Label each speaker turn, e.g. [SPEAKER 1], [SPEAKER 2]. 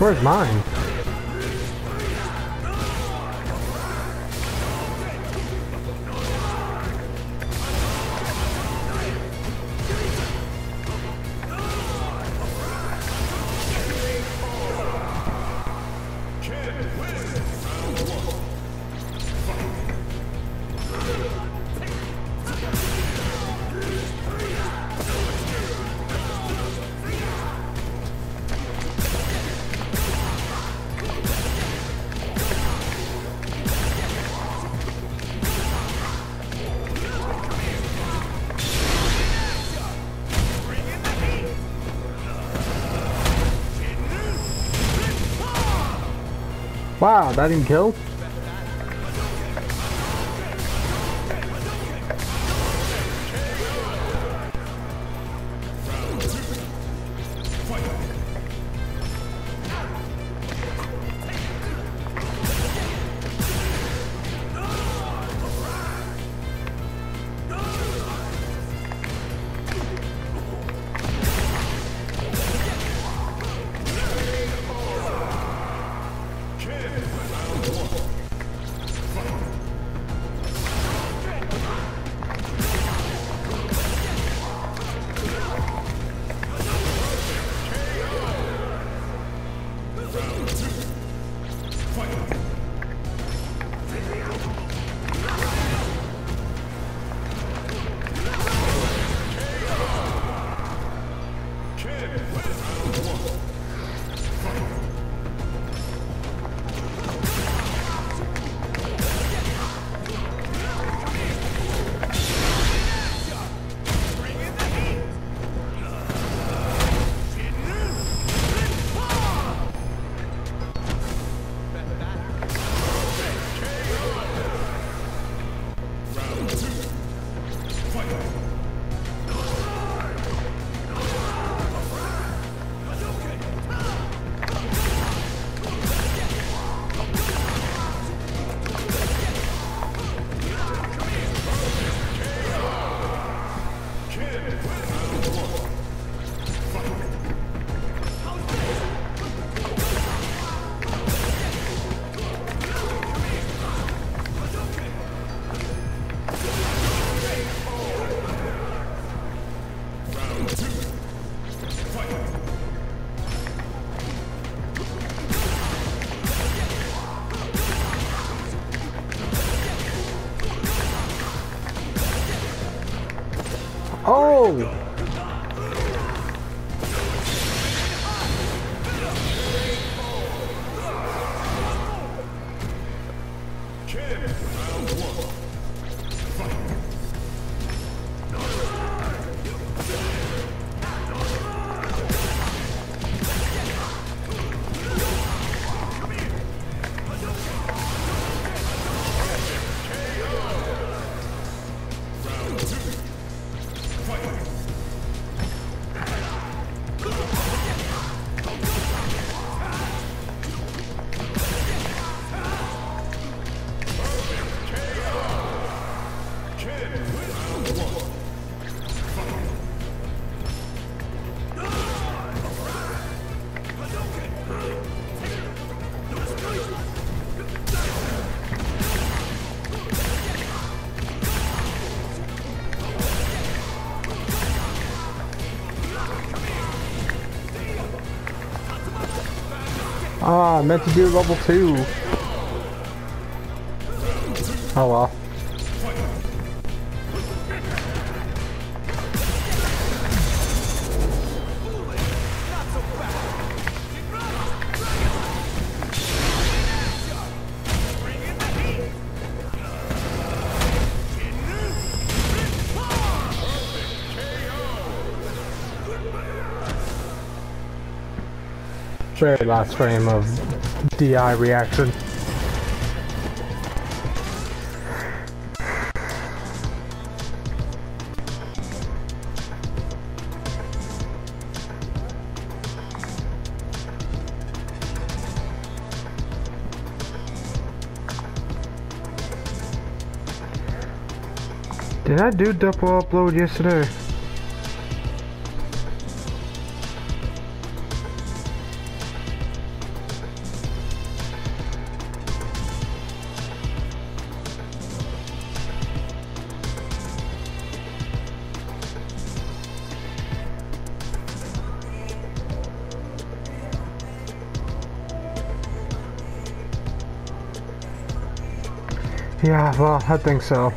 [SPEAKER 1] Where's mine? Wow, that didn't kill? Oh, Oh! Ah, I meant to do level two. Oh well. Very last frame of DI reaction. Did I do double upload yesterday? Yeah, well, I think so.